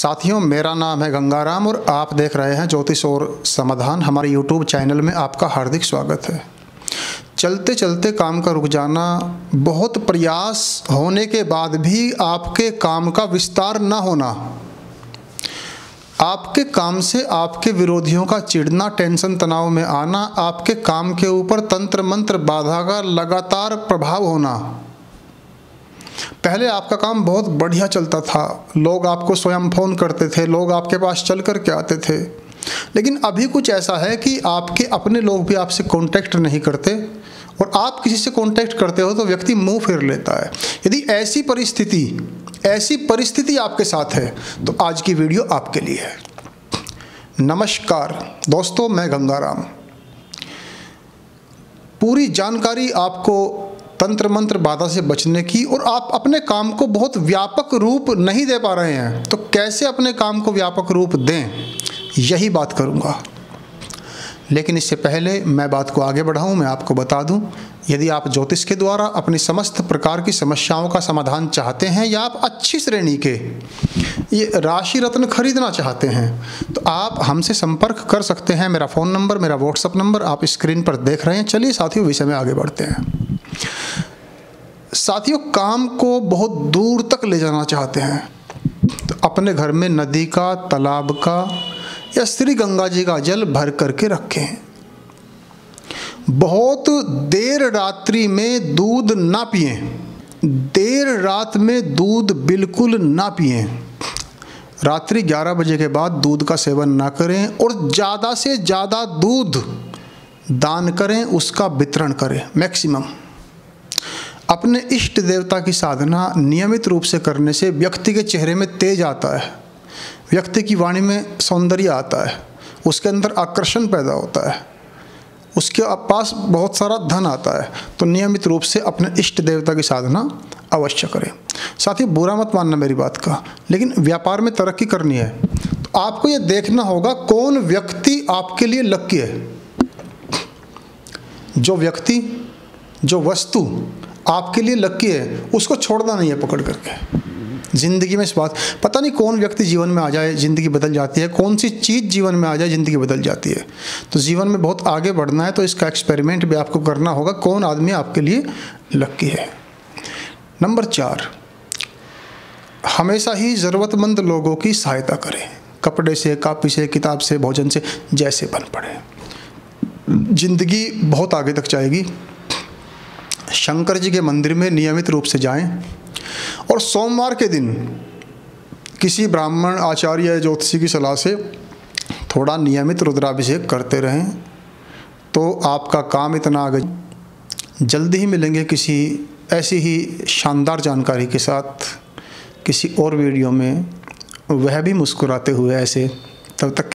साथियों, मेरा नाम है गंगाराम और आप देख रहे हैं ज्योतिष और समाधान। हमारे यूट्यूब चैनल में आपका हार्दिक स्वागत है। चलते चलते काम का रुक जाना बहुत प्रयास होने के बाद भी आपके काम का विस्तार न होना, आपके काम से आपके विरोधियों का चिढ़ना, टेंशन तनाव में आना, आपके काम के ऊपर तंत्र मंत्र बाधा का लगातार प्रभाव होना पहले आपका काम बहुत बढ़िया चलता था। लोग आपको स्वयं फ़ोन करते थे, लोग आपके पास चल कर के आते थे। लेकिन अभी कुछ ऐसा है कि आपके अपने लोग भी आपसे कांटेक्ट नहीं करते और आप किसी से कांटेक्ट करते हो तो व्यक्ति मुँह फेर लेता है। यदि ऐसी परिस्थिति ऐसी परिस्थिति आपके साथ है तो आज की वीडियो आपके लिए है। नमस्कार, दोस्तों, मैं गंगाराम। पूरी जानकारी आपको तंत्र मंत्र बाधा से बचने की और आप अपने काम को बहुत व्यापक रूप नहीं दे पा रहे हैं तो कैसे अपने काम को व्यापक रूप दें? यही बात करूँगा। लेकिन इससे पहले मैं बात को आगे बढ़ाऊं, मैं आपको बता दूँ, यदि आप ज्योतिष के द्वारा अपनी समस्त प्रकार की समस्याओं का समाधान चाहते हैं या आप अच्छी श्रेणी के, ये राशि रत्न खरीदना चाहते हैं तो आप हमसे संपर्क कर सकते हैं। मेरा फ़ोन नंबर, मेरा व्हाट्सअप नंबर आप स्क्रीन पर देख रहे हैं। चलिए साथियों, विषय में आगे बढ़ते हैं। साथियों, काम को बहुत दूर तक ले जाना चाहते हैं। तो अपने घर में नदी का, तालाब का या श्री गंगा जी का जल भर करके रखें। बहुत देर रात्रि में दूध ना पिए। देर रात में दूध बिल्कुल ना पिए। रात्रि 11 बजे के बाद दूध का सेवन ना करें और ज़्यादा से ज़्यादा दूध दान करें, उसका वितरण करें, मैक्सिमम। अपने इष्ट देवता की साधना नियमित रूप से करने से व्यक्ति के चेहरे में तेज आता है। व्यक्ति की वाणी में सौंदर्य आता है। उसके अंदर आकर्षण पैदा होता है। उसके पास बहुत सारा धन आता है। तो नियमित रूप से अपने इष्ट देवता की साधना अवश्य करें। साथ ही बुरा मत मानना मेरी बात का। लेकिन व्यापार में तरक्की करनी है। तो आपको ये देखना होगा कौन व्यक्ति आपके लिए लक्की है। जो व्यक्ति, जो वस्तु आपके लिए लक्की है, उसको छोड़ना नहीं है पकड़ करके। ज़िंदगी में इस बात, पता नहीं कौन व्यक्ति जीवन में आ जाए, ज़िंदगी बदल जाती है, कौन सी चीज़ जीवन में आ जाए, ज़िंदगी बदल जाती है। तो जीवन में बहुत आगे बढ़ना है तो इसका एक्सपेरिमेंट भी आपको करना होगा, कौन आदमी आपके लिए लक्की है। नंबर चार, हमेशा ही ज़रूरतमंद लोगों की सहायता करें। कपड़े से, कापी से, किताब से, भोजन से, जैसे बन पड़े। ज़िंदगी बहुत आगे तक जाएगी। शंकर जी के मंदिर में नियमित रूप से जाएँ। और सोमवार के दिन किसी ब्राह्मण आचार्य या ज्योतिषी की सलाह से थोड़ा नियमित रुद्राभिषेक करते रहें तो आपका काम इतना आगे। जल्दी ही मिलेंगे किसी ऐसी ही शानदार जानकारी के साथ, किसी और वीडियो में। वह भी मुस्कुराते हुए ऐसे, तब तक